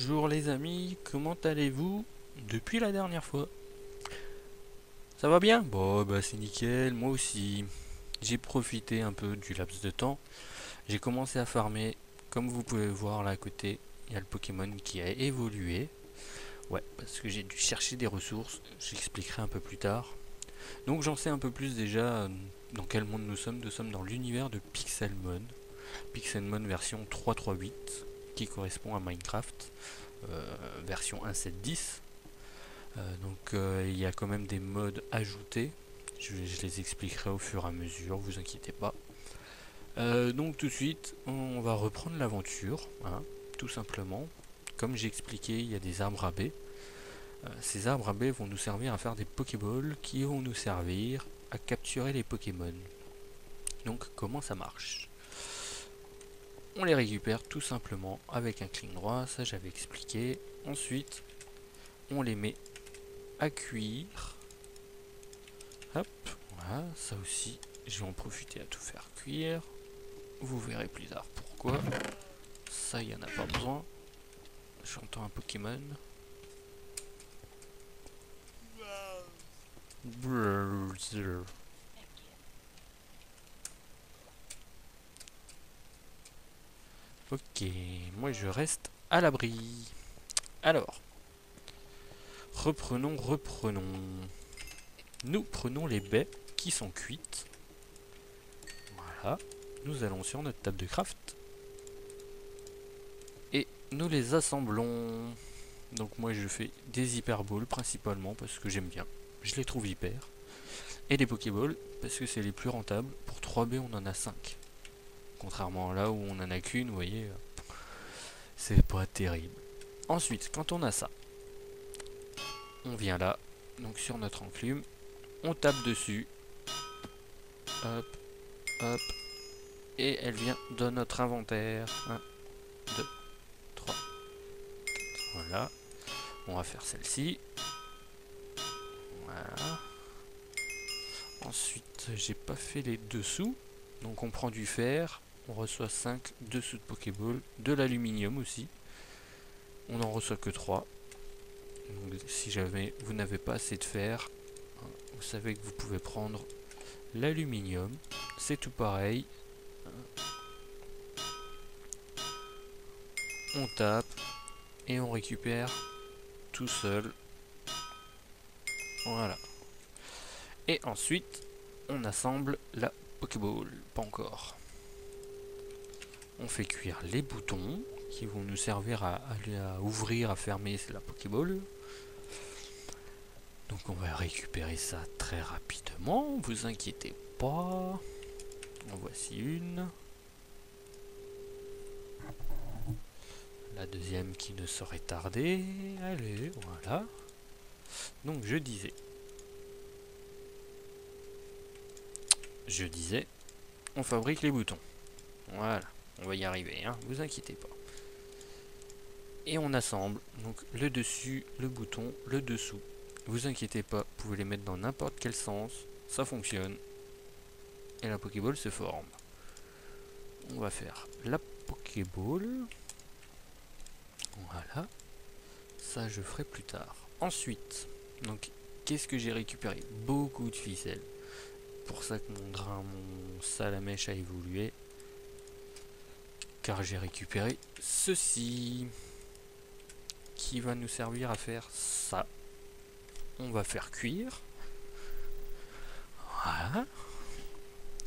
Bonjour les amis, comment allez-vous depuis la dernière fois? Ça va bien? Bon bah c'est nickel, moi aussi. J'ai profité un peu du laps de temps. J'ai commencé à farmer, comme vous pouvez voir là à côté, il y a le Pokémon qui a évolué. Ouais, parce que j'ai dû chercher des ressources, j'expliquerai un peu plus tard. Donc j'en sais un peu plus déjà euh, dans quel monde nous sommes. Nous sommes dans l'univers de Pixelmon. Pixelmon version 3.3.8 correspond à Minecraft euh, version 1.7.10. Euh, donc il y a quand même des modes ajoutés. Je, les expliquerai au fur et à mesure, vous inquiétez pas. donc tout de suite, on va reprendre l'aventure, hein, tout simplement. Comme j'ai expliqué, il y a des arbres à baies. ces arbres à baies vont nous servir à faire des Pokéballs qui vont nous servir à capturer les Pokémon. Donc comment ça marche? On les récupère tout simplement avec un clic droit, ça j'avais expliqué. Ensuite, on les met à cuire. Hop, voilà, ça aussi, je vais en profiter à tout faire cuire. Vous verrez plus tard pourquoi. Ça, il n'y en a pas besoin. J'entends un Pokémon. Ok, moi je reste à l'abri. Alors, reprenons, reprenons. Nous prenons les baies qui sont cuites. Voilà, nous allons sur notre table de craft. Et nous les assemblons. Donc moi je fais des hyperballs principalement parce que j'aime bien je les trouve hyper. Et les Pokéballs, parce que c'est les plus rentables. Pour 3B, on en a 5. Contrairement à là où on en a qu'une, vous voyez, c'est pas terrible. Ensuite, quand on a ça, on vient là, donc sur notre enclume, on tape dessus. Hop, hop. Et elle vient de notre inventaire. 1, 2, 3, 4. Voilà. On va faire celle-ci. Ensuite, j'ai pas fait les dessous. Donc on prend du fer, on reçoit 5 dessous de Pokéball, de l'aluminium aussi. On n'en reçoit que 3. Donc, si jamais vous n'avez pas assez de fer, hein, vous savez que vous pouvez prendre l'aluminium. C'est tout pareil. On tape et on récupère tout seul voilà. Et ensuite, on assemble la Pokéball. Pas encore. On fait cuire les boutons qui vont nous servir à, à ouvrir, à fermer la Pokéball. Donc on va récupérer ça très rapidement, vous inquiétez pas. En voici une. La deuxième qui ne saurait tarder. Allez, voilà. Donc je disais. Je disais, on fabrique les boutons. Voilà, on va y arriver, hein, vous inquiétez pas. Et on assemble donc le dessus, le bouton, le dessous. Vous inquiétez pas, vous pouvez les mettre dans n'importe quel sens, ça fonctionne. Et la Pokéball se forme. On va faire la Pokéball. Voilà. Ça, je ferai plus tard. Ensuite, donc, qu'est-ce que j'ai récupéré? Beaucoup de ficelles. Pour ça que mon drain, mon salamèche a évolué. J'ai récupéré ceci. Qui va nous servir à faire ça? On va faire cuire.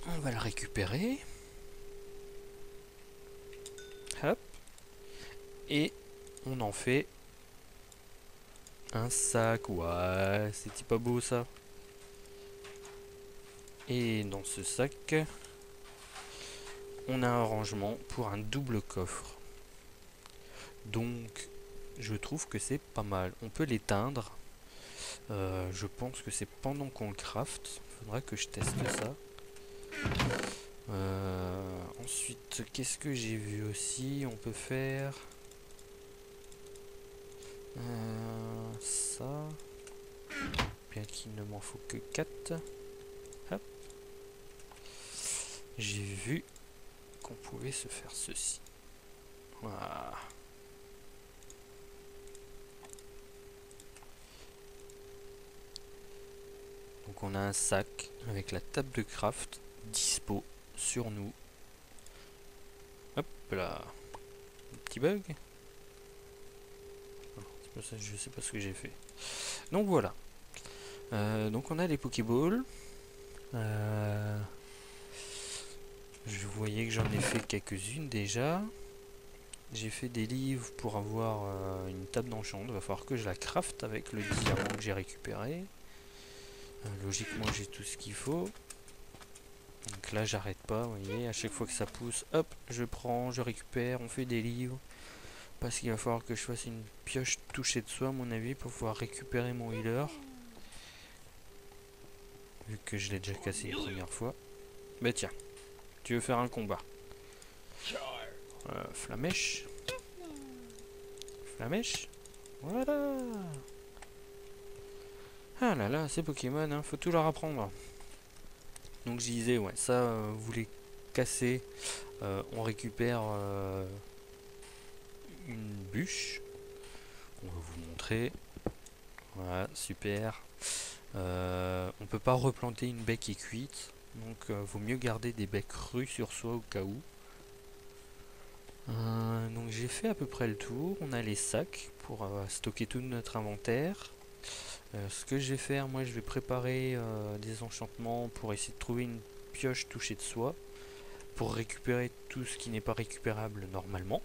On va le récupérer. Et on en fait un sac, ouais, c'était pas beau ça. Et dans ce sac, on a un rangement pour un double coffre. Donc, je trouve que c'est pas mal. On peut l'éteindre. Euh, je pense que c'est pendant qu'on le craft. Faudra que je teste ça. Euh, ensuite, qu'est-ce que j'ai vu aussi? On peut faire... Euh, ça. Bien qu'il ne m'en faut que 4. Hop. J'ai vu qu'on pouvait se faire ceci. Donc on a un sac avec la table de craft dispo sur nous. Hop là. Petit bug. Ça, je sais pas ce que j'ai fait. Donc voilà. Euh, donc on a les Pokéballs. Euh, je voyais que j'en ai fait quelques-unes déjà. J'ai fait des livres pour avoir euh, une table d'enchant. Il va falloir que je la craft avec le diamant que j'ai récupéré. logiquement j'ai tout ce qu'il faut. Donc là j'arrête pas, vous voyez, à chaque fois que ça pousse, hop, je prends, je récupère, on fait des livres. Parce qu'il va falloir que je fasse une pioche touchée de soi à mon avis pour pouvoir récupérer mon healer. Vu que je l'ai déjà cassé la première fois. Bah tiens, tu veux faire un combat. Euh, flamèche. Flamèche. Voilà. Ah là là, c'est Pokémon, hein, faut tout leur apprendre. Donc je disais, ouais, ça, euh, vous les cassez, euh, on récupère une bûche. On va vous montrer. Voilà, super. on peut pas replanter une bec qui est cuite, donc vaut mieux garder des becs crus sur soi au cas où. donc j'ai fait à peu près le tour. On a les sacs pour stocker tout notre inventaire. Euh, ce que je vais faire, moi je vais préparer euh, des enchantements pour essayer de trouver une pioche touchée de soi pour récupérer tout ce qui n'est pas récupérable normalement.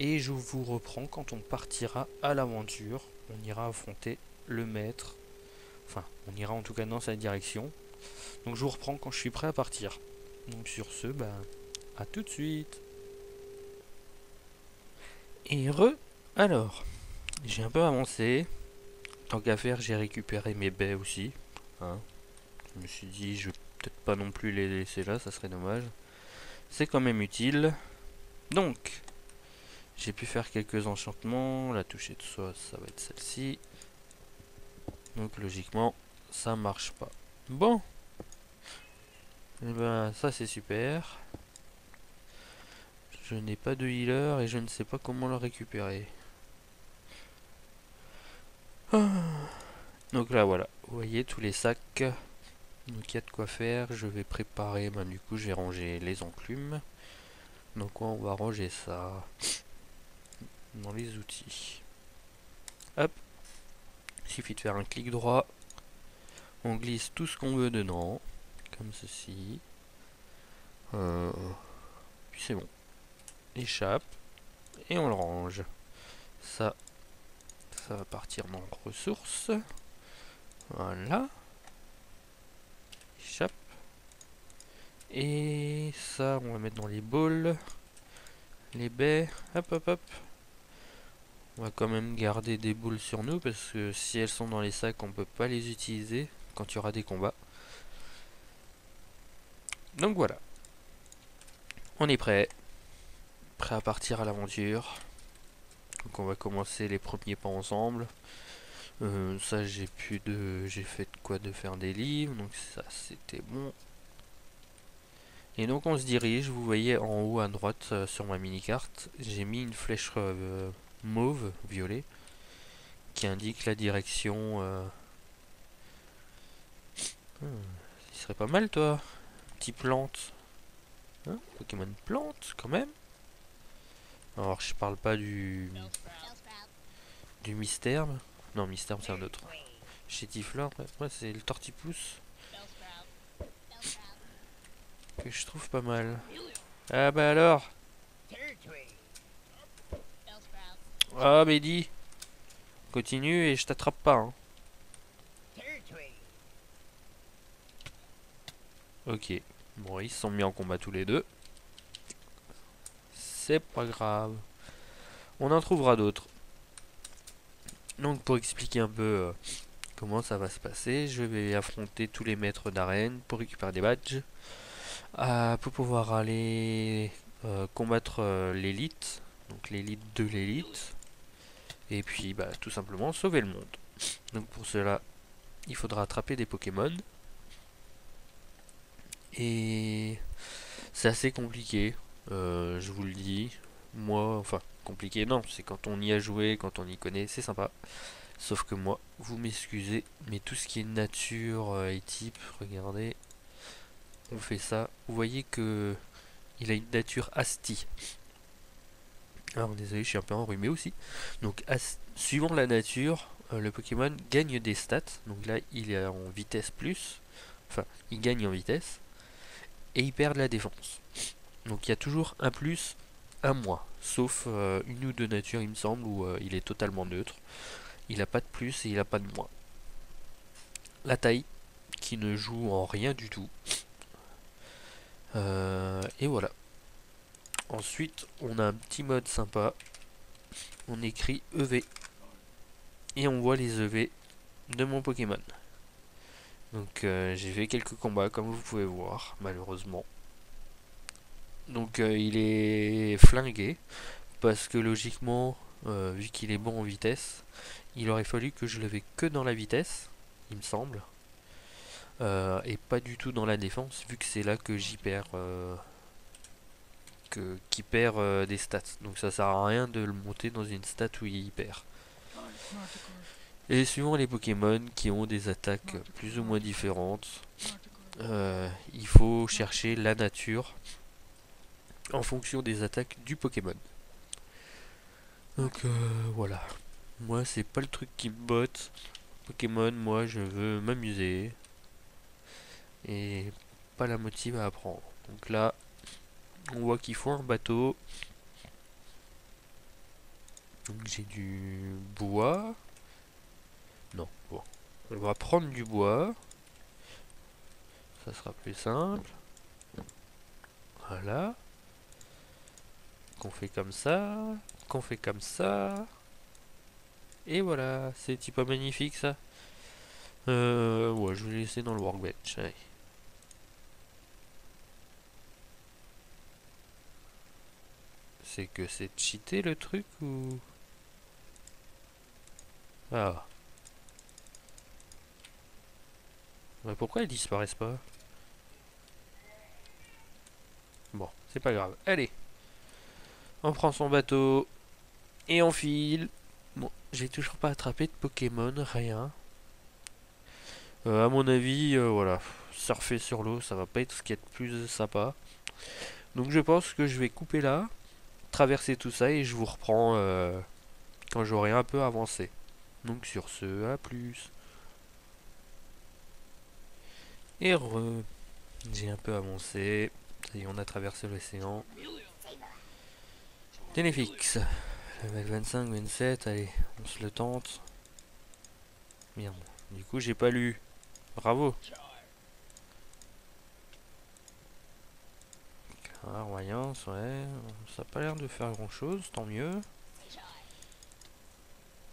Et je vous reprends quand on partira à l'aventure. On ira affronter le maître. Enfin, on ira en tout cas dans sa direction. Donc je vous reprends quand je suis prêt à partir. Donc sur ce, bah, à tout de suite. Et re, alors, j'ai un peu avancé. Tant qu'à faire, j'ai récupéré mes baies aussi. Hein. Je me suis dit, je vais peut-être pas non plus les laisser là, ça serait dommage. C'est quand même utile. Donc, j'ai pu faire quelques enchantements. La toucher de soi, ça va être celle-ci. Donc logiquement, ça marche pas. Bon. Et eh ben, ça c'est super. Je n'ai pas de healer et je ne sais pas comment le récupérer. Ah. Donc là voilà, vous voyez tous les sacs. Donc il y a de quoi faire. Je vais préparer, ben, du coup j'ai rangé les enclumes. Donc on va ranger ça dans les outils. Hop. Il suffit de faire un clic droit. On glisse tout ce qu'on veut dedans. Comme ceci. Euh, puis c'est bon. Échappe. Et on le range. Ça, ça va partir dans ressources. Voilà. Échappe. Et ça, on va mettre dans les bols. Les baies. Hop, hop, hop. On va quand même garder des boules sur nous parce que si elles sont dans les sacs, on peut pas les utiliser quand il y aura des combats. Donc voilà. On est prêt. Prêt à partir à l'aventure. Donc on va commencer les premiers pas ensemble. Euh, ça j'ai pu de. J'ai fait quoi de faire des livres, donc ça c'était bon. Et donc on se dirige, vous voyez en haut à droite euh, sur ma mini-carte, j'ai mis une flèche euh, mauve, violet, qui indique la direction. Hmm, il serait pas mal toi, petit plante. Hein, Pokémon plante quand même. Alors je parle pas du du mystère. Non, mystère c'est un autre. Chétifleur, ouais, c'est le tortipousse. Que je trouve pas mal. Ah bah alors Ah Mehdi Continue et je t'attrape pas hein. Ok. Bon, ils se sont mis en combat tous les deux c'est pas grave. On en trouvera d'autres. Donc pour expliquer un peu euh, comment ça va se passer, je vais affronter tous les maîtres d'arène pour récupérer des badges. Euh, pour pouvoir aller euh, combattre l'élite, donc l'élite de l'élite. Et puis bah, tout simplement sauver le monde. Donc pour cela, il faudra attraper des Pokémon. Et c'est assez compliqué. Euh, je vous le dis. Moi, enfin, compliqué, non, c'est quand on y a joué, quand on y connaît, c'est sympa. Sauf que moi, vous m'excusez, mais tout ce qui est nature euh, et type, regardez, on fait ça. Vous voyez que il a une nature asti. Alors désolé, je suis un peu enrhumé aussi. Donc suivant la nature, euh, le Pokémon gagne des stats. Donc là, il est en vitesse plus. Enfin, il gagne en vitesse. Et il perd de la défense. Donc il y a toujours un plus, un moins. Sauf euh, une ou deux natures, il me semble, où euh, il est totalement neutre. Il n'a pas de plus et il n'a pas de moins. La taille, qui ne joue en rien du tout. et voilà. Ensuite, on a un petit mode sympa. On écrit EV. Et on voit les EV de mon Pokémon. Donc euh, j'ai fait quelques combats comme vous pouvez voir, malheureusement. Donc euh, il est flingué. Parce que logiquement, euh, vu qu'il est bon en vitesse, il aurait fallu que je le vais que dans la vitesse, il me semble. et pas du tout dans la défense, vu que c'est là que j'y perds qui perd des stats. Donc ça sert à rien de le monter dans une stat où il perd. Et suivant les Pokémon qui ont des attaques plus ou moins différentes, euh, il faut chercher la nature en fonction des attaques du Pokémon. Donc euh, voilà. Moi c'est pas le truc qui me botte. Pokémon, moi je veux m'amuser. Et pas la motive à apprendre. Donc là, on voit qu'il faut un bateau. Donc j'ai du bois. Non, bon. On va prendre du bois. Ça sera plus simple. Voilà. Qu'on fait comme ça. Qu'on fait comme ça. Et voilà, c'est pas magnifique ça. Euh, ouais, je vais laisser dans le workbench. Allez. c'est que c'est cheaté le truc ou... Ah. Mais pourquoi ils disparaissent pas? Bon, c'est pas grave. Allez. On prend son bateau. Et on file. Bon, j'ai toujours pas attrapé de Pokémon, rien. Euh, à mon avis, euh, voilà. Surfer sur l'eau, ça va pas être ce qui est le plus sympa. Donc je pense que je vais couper là traverser tout ça et je vous reprends euh, quand j'aurai un peu avancé. Donc sur ce, à plus. Et re, j'ai un peu avancé. Et on a traversé l'océan. Téléfix. Level 25, 27, allez, on se le tente. Merde. Du coup, j'ai pas lu. Bravo. Ah, voyance, ouais. Ça n'a pas l'air de faire grand chose, tant mieux.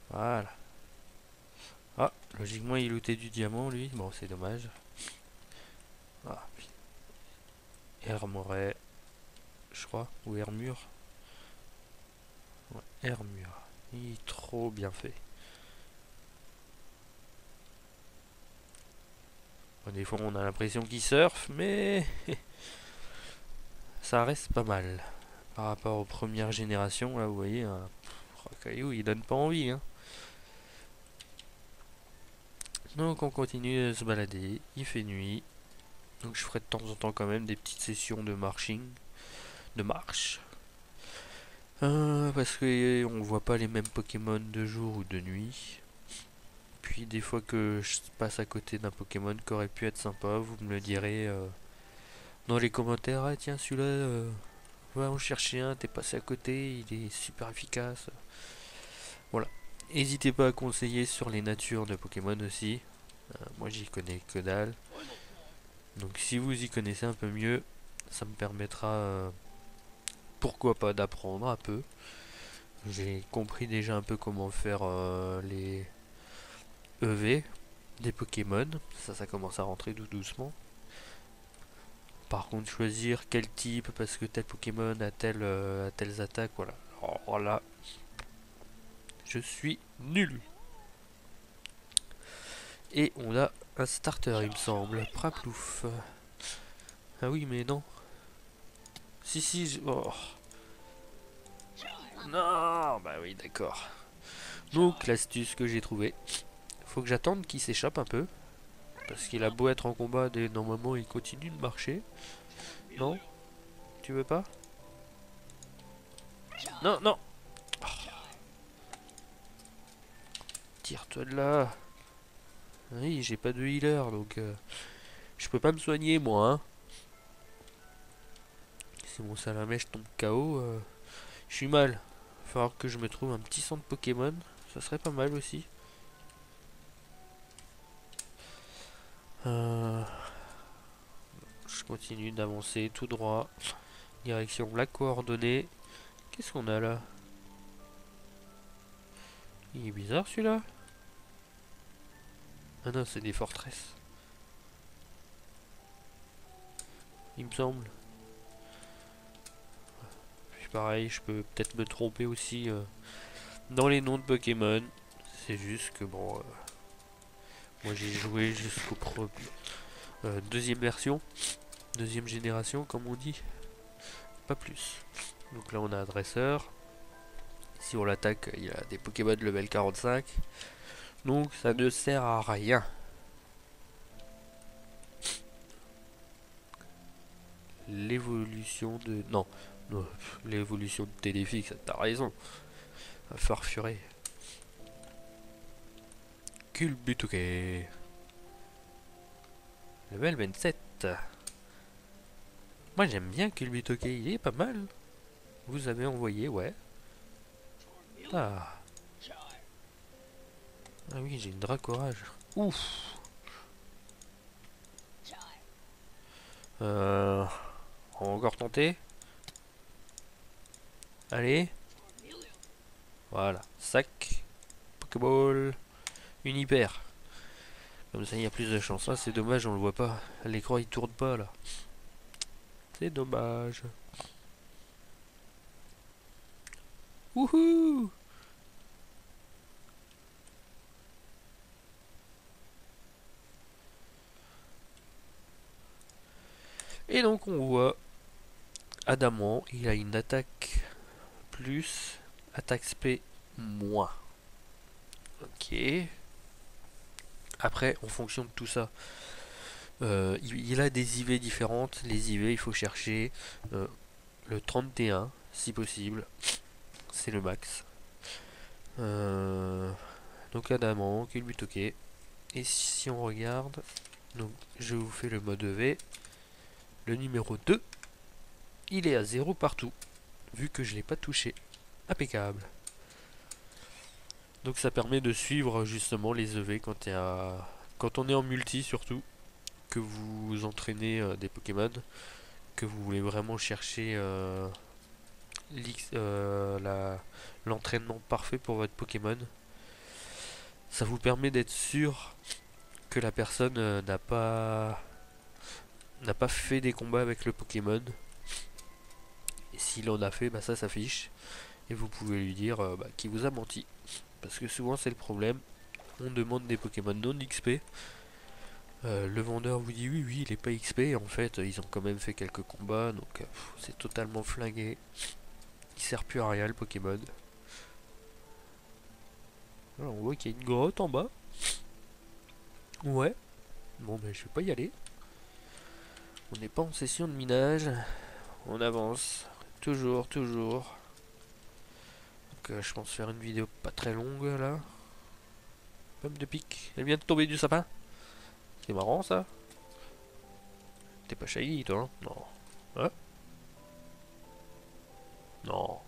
Voilà. Ah, logiquement il lootait du diamant lui. Bon, c'est dommage. Ah, Hermoret, je crois, ou Hermure. Ouais, Hermure. Il est trop bien fait. des fois on a l'impression qu'il surfe, mais ça reste pas mal. Par rapport aux premières générations, là vous voyez, un caillou il donne pas envie. Hein. Donc on continue de se balader, il fait nuit. Donc je ferai de temps en temps quand même des petites sessions de marching, de marche. Euh, parce que on voit pas les mêmes Pokémon de jour ou de nuit. Puis des fois que je passe à côté d'un Pokémon qui aurait pu être sympa, vous me le direz. Euh, dans les commentaires, ah tiens celui-là, euh, va en chercher un, t'es passé à côté, il est super efficace. Voilà. N'hésitez pas à conseiller sur les natures de Pokémon aussi. Moi j'y connais que dalle. Donc si vous y connaissez un peu mieux, ça me permettra, euh, pourquoi pas, d'apprendre un peu. J'ai compris déjà un peu comment faire les EV des Pokémon. Ça, ça commence à rentrer tout doucement. Par contre, choisir quel type, parce que tel Pokémon a, tel, euh, telles attaques, voilà. Alors là, je suis nul. Et on a un starter, il me semble. Praplouf. Ah oui, mais non. Si, si, je... Oh. Non, bah oui, d'accord. Donc l'astuce que j'ai trouvée, faut que j'attende qu'il s'échappe un peu. Parce qu'il a beau être en combat, et normalement il continue de marcher. Non? Tu veux pas? Non, non oh. Tire-toi de là Oui, j'ai pas de healer, donc... Euh, je peux pas me soigner, moi, hein. Si mon salamèche tombe KO, euh, je suis mal. Il falloir que je me trouve un petit centre Pokémon. Ça serait pas mal aussi. Euh, je continue d'avancer tout droit. Direction la coordonnée. Qu'est-ce qu'on a là? Il est bizarre celui-là? Ah non, c'est des forteresses. Il me semble. pareil, je peux peut-être me tromper aussi euh, dans les noms de Pokémon. C'est juste que bon... Euh, moi j'ai joué jusqu'au euh, deuxième version, deuxième génération comme on dit, pas plus. Donc là on a un dresseur. Si on l'attaque, il a des Pokémon de level 45. Donc ça ne sert à rien. L'évolution de... Non, l'évolution de Téléfix, t'as raison. Farfurer. Culbutuke. Level 27. Moi j'aime bien Culbutuke, il est pas mal. Vous avez envoyé, ouais. Ah. Ah oui, j'ai une dracorage. Ouf. Euh, on va encore tenter. Allez. Voilà. Sac. Pokéball. Une hyper. Comme ça, il y a plus de chance. Ah, c'est dommage, on le voit pas. L'écran, il tourne pas, là. C'est dommage. Wouhou Et donc on voit Adamant, il a une attaque plus, attaque SP moins. Ok. Après, en fonction de tout ça, euh, il, a des IV différentes. Les IV, il faut chercher euh, le 31, si possible. C'est le max. Euh, donc Adamant, but ok. Et si on regarde, donc je vous fais le mode V. Le numéro 2, il est à 0 partout, vu que je ne l'ai pas touché. Impeccable. Donc ça permet de suivre justement les EV quand, on est en multi surtout, que vous entraînez euh, des Pokémon, que vous voulez vraiment chercher euh, euh, l'entraînement parfait pour votre Pokémon. Ça vous permet d'être sûr que la personne n'a pas n'a pas fait des combats avec le Pokémon. Et s'il en a fait, bah ça s'affiche. Et vous pouvez lui dire bah, qu'il vous a menti. Parce que souvent c'est le problème. On demande des Pokémon non XP. Euh, le vendeur vous dit oui, oui, il est pas XP. En fait, ils ont quand même fait quelques combats. Donc euh, c'est totalement flingué. Il sert plus à rien le Pokémon. on voit qu'il y a une grotte en bas. Ouais. Bon, ben je vais pas y aller. On n'est pas en session de minage. On avance. Toujours, toujours. Euh, je pense faire une vidéo pas très longue là. Pomme de pique. Elle vient de tomber du sapin. C'est marrant ça. T'es pas shiny toi hein? Non. Hein? Non.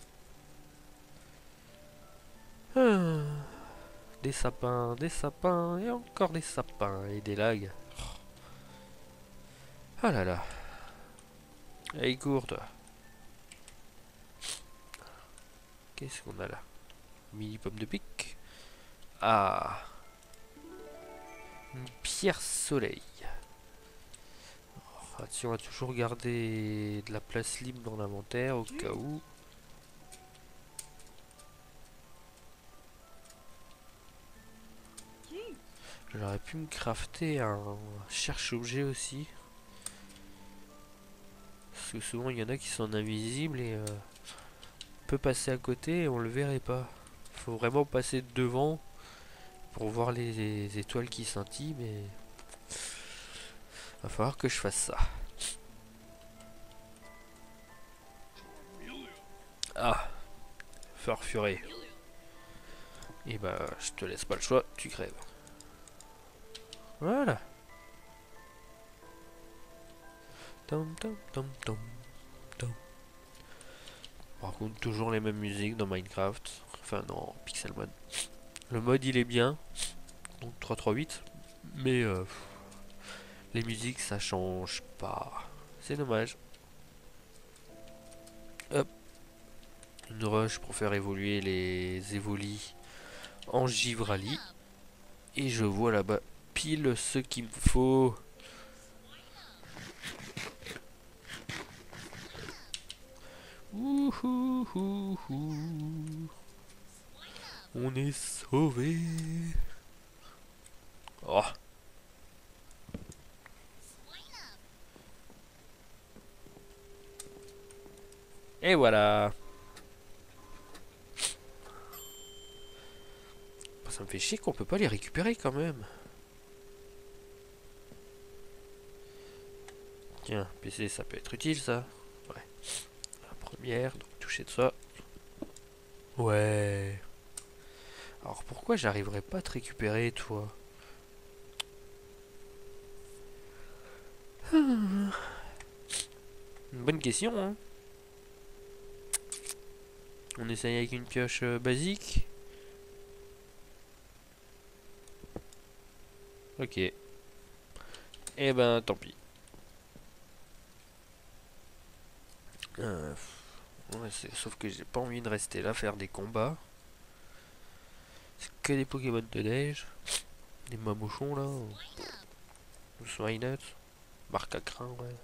Ah. Des sapins, des sapins et encore des sapins et des lags. Ah là là. Allez cours toi. Qu'est-ce qu'on a là? Mini pomme de pique. Ah Une pierre soleil. Oh, on va toujours garder de la place libre dans l'inventaire au cas où. J'aurais pu me crafter un cherche-objet aussi. Parce que souvent il y en a qui sont invisibles et... Euh, peut passer à côté et on le verrait pas. faut vraiment passer devant pour voir les étoiles qui scintillent, mais va falloir que je fasse ça. Ah, farfuré. Et bah, je te laisse pas le choix, tu crèves. Voilà. Tom, tom, tom, tom, tom. Par contre, toujours les mêmes musiques dans Minecraft. Enfin, non, Pixelmon. Le mode, il est bien. Donc 338. Mais euh, les musiques, ça change pas. C'est dommage. Hop. Une rush pour faire évoluer les évolis en Givrali. Et je vois là-bas pile ce qu'il me faut. On est sauvé. Oh. Et voilà. Ça me fait chier qu'on peut pas les récupérer quand même. Tiens, PC ça peut être utile ça. Donc toucher de ça. Ouais. Alors pourquoi j'arriverai pas à te récupérer toi? Une bonne question hein. On essaye avec une pioche euh, basique. Ok. Eh ben, tant pis. Euh, sauf que j'ai pas envie de rester là faire des combats. C'est que des Pokémon de neige. Des mamouchons là. Swinut. Marque à crin, ouais.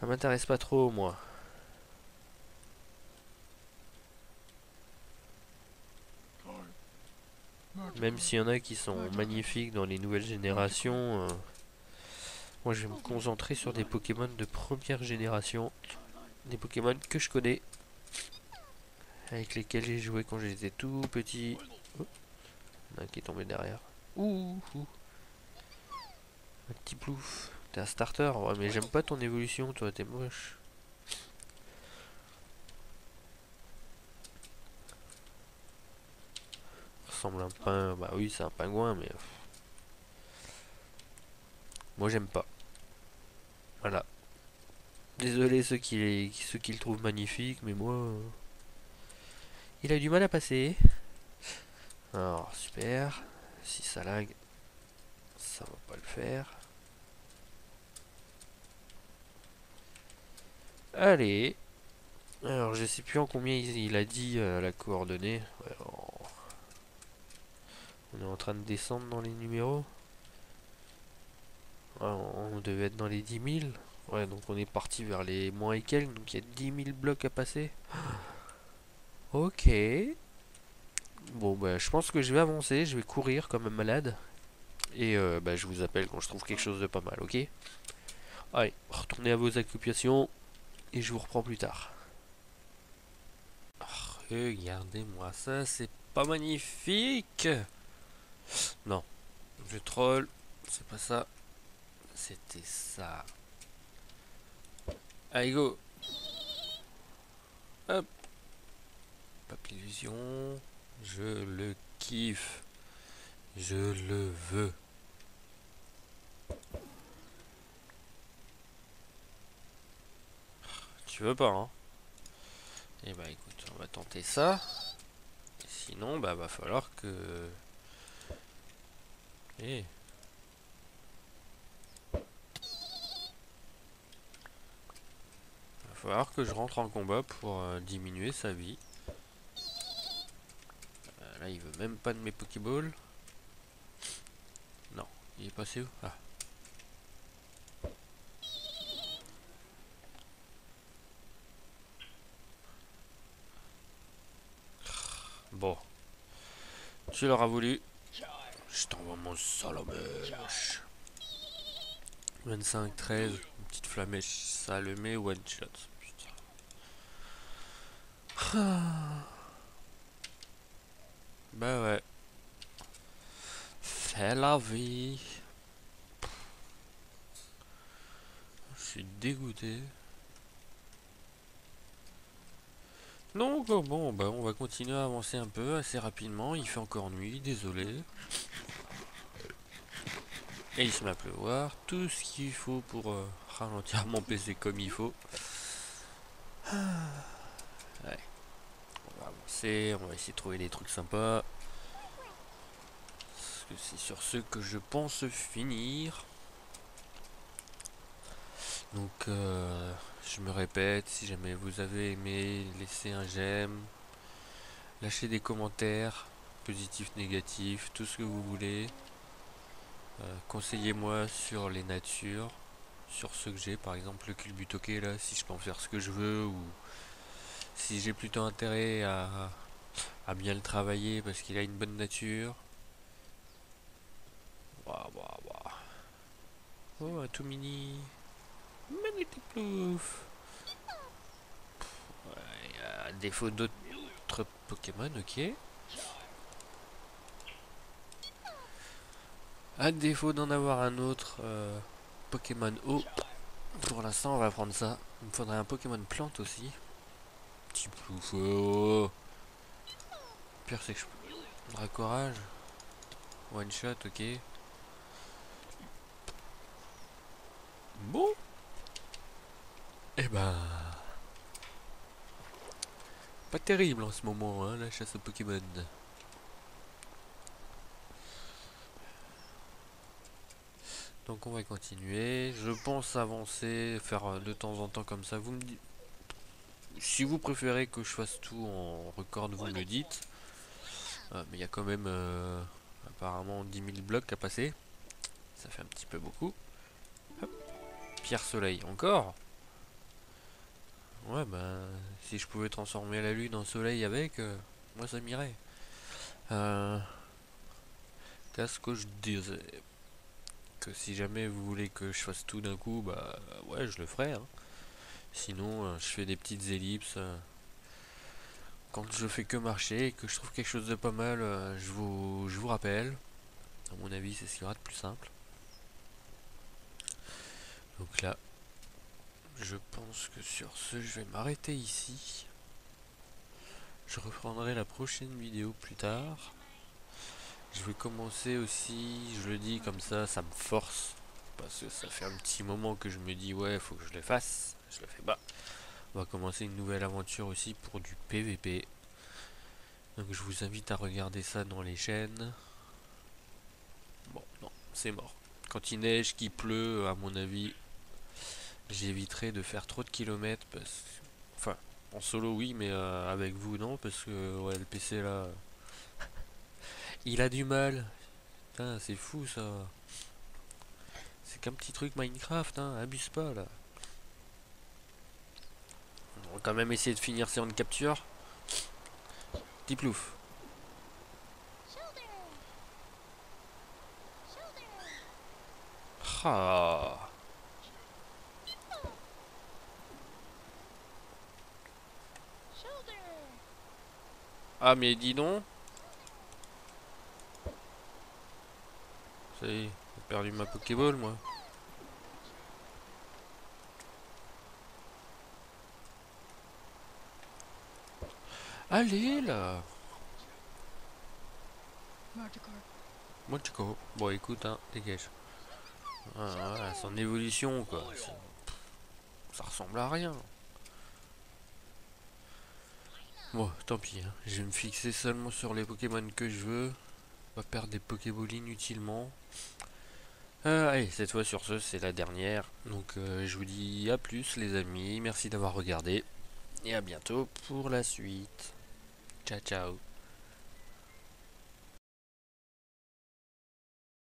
Ça m'intéresse pas trop, moi. Même s'il y en a qui sont magnifiques dans les nouvelles générations, euh, moi je vais me concentrer sur des Pokémon de première génération. Des Pokémon que je connais. Avec lesquels j'ai joué quand j'étais tout petit. Oh, un qui est tombé derrière. Ouh, Un petit plouf. T'es un starter Ouais mais j'aime pas ton évolution toi, t'es moche. ressemble un pain. Bah oui, c'est un pingouin, mais. Moi, j'aime pas. Voilà. Désolé ceux qui, le trouvent magnifique, mais moi. Euh, il a du mal à passer. Alors, super. Si ça lag, ça va pas le faire. Allez. Alors, je sais plus en combien il, a dit euh, la coordonnée. On est en train de descendre dans les numéros. on devait être dans les 10 000. Ouais, donc on est parti vers les moins et quelques. Donc il y a 10 000 blocs à passer. Ok. Bon, bah, je pense que je vais avancer. Je vais courir comme un malade. Et euh, bah, je vous appelle quand je trouve quelque chose de pas mal, ok? Allez, retournez à vos occupations. Et je vous reprends plus tard. Regardez-moi ça, c'est pas magnifique non. Je troll. C'est pas ça. C'était ça. Allez, go. Hop. illusion. Je le kiffe. Je le veux. Tu veux pas, hein? Eh bah écoute, on va tenter ça. sinon, bah va falloir que eh. Va falloir que je rentre en combat pour euh, diminuer sa vie. Euh, là, il veut même pas de mes Pokéballs. Non, il est passé où? Ah. Bon. Tu l'auras voulu. Je t'envoie mon salomèche. 25, 13, une petite le met one shot. Bah ouais. C'est la vie. Je suis dégoûté. Donc bon, bah on va continuer à avancer un peu assez rapidement. Il fait encore nuit, désolé. Et il se met à pleuvoir. Tout ce qu'il faut pour euh, ralentir mon PC comme il faut. On va avancer, on va essayer de trouver des trucs sympas. Parce que c'est sur ce que je pense finir. Donc, euh, je me répète, si jamais vous avez aimé, laissez un j'aime. Lâchez des commentaires, positifs, négatifs, tout ce que vous voulez. Euh, conseillez-moi sur les natures, sur ce que j'ai, par exemple le culbutoqué là, si je peux en faire ce que je veux, ou si j'ai plutôt intérêt à, bien le travailler parce qu'il a une bonne nature. Waouh, waouh, waouh. Oh, un tout mini. Magnifique plouf. Ouais, à défaut d'autres Pokémon, ok. À défaut d'en avoir un autre euh, Pokémon eau, pour l'instant on va prendre ça. Il me faudrait un Pokémon plante aussi. Petit plouf. Oh. Pire c'est que je... Dracorage. One shot, ok. Bon. Eh ben... Pas terrible en ce moment, hein, la chasse aux Pokémon. Donc on va continuer. Je pense avancer, faire euh, de temps en temps comme ça. Vous me dites... Si vous préférez que je fasse tout en record, vous me le dites. Euh, mais il y a quand même euh, apparemment 10 000 blocs à passer. Ça fait un petit peu beaucoup. Pierre soleil, encore Ouais, ben, si je pouvais transformer la lune en soleil avec, moi ça m'irait. Qu'est-ce que je disais? Que si jamais vous voulez que je fasse tout d'un coup, bah ouais, je le ferai. Hein. Sinon, euh, je fais des petites ellipses. Euh. quand je fais que marcher et que je trouve quelque chose de pas mal, euh, je, vous, je vous rappelle. À mon avis, c'est ce qui sera de plus simple. Donc là, je pense que sur ce, je vais m'arrêter ici. Je reprendrai la prochaine vidéo plus tard. Je vais commencer aussi, je le dis comme ça, ça me force. Parce que ça fait un petit moment que je me dis, ouais, faut que je le fasse. On va commencer une nouvelle aventure aussi pour du PVP. Donc je vous invite à regarder ça dans les chaînes. Bon, non, c'est mort. Quand il neige, qu'il pleut, à mon avis, j'éviterai de faire trop de kilomètres. Enfin, en solo oui, mais euh, avec vous non, parce que ouais, le PC là... Il a du mal. Putain, c'est fou ça. C'est qu'un petit truc Minecraft, hein. Abuse pas là. Va quand même essayer de finir si on capture. Petit. Ah. Ah mais dis donc Ça j'ai perdu ma Pokéball moi. Allez là Magikarp. Bon écoute hein, dégage. Ah, voilà, son évolution quoi. Ça ressemble à rien. Bon, tant pis. Hein. Je vais me fixer seulement sur les Pokémon que je veux perdre des Pokéballs inutilement. Euh, allez, cette fois sur ce, c'est la dernière. Donc euh, je vous dis à plus les amis. Merci d'avoir regardé. Et à bientôt pour la suite. Ciao ciao.